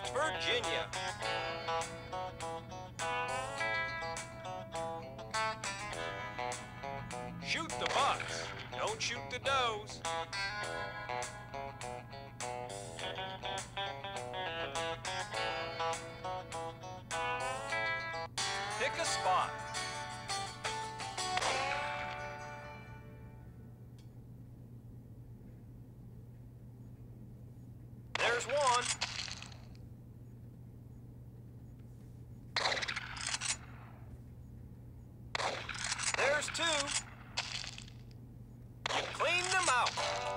West Virginia. Shoot the bucks, don't shoot the does. Pick a spot. There's one. Two. You cleaned them out.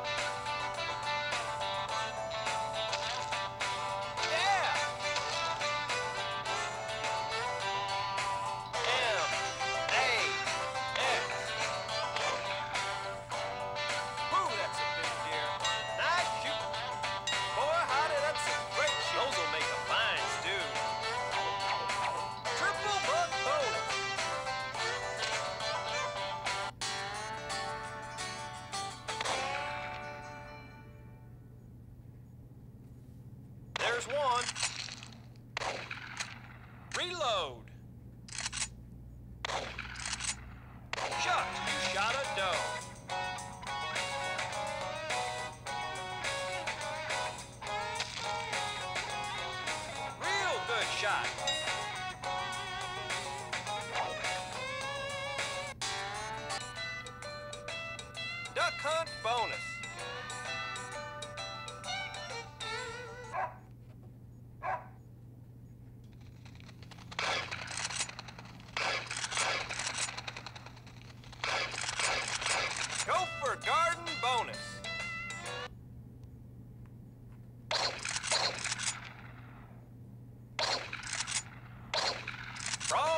There's one. Reload. Shucks, you shot a doe. Shot. Duck hunt bonus.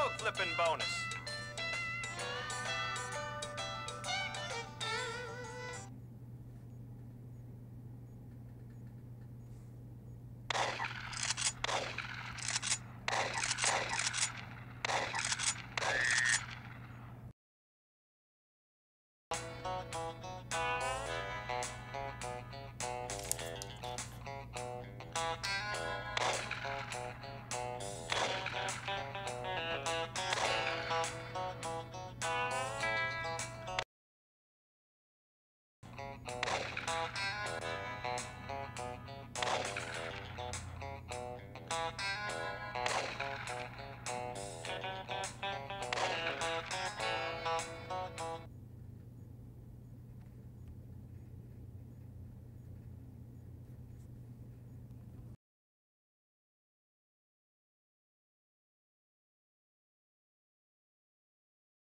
Frog flipping bonus.